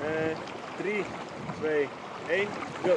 3, 2, 1, go!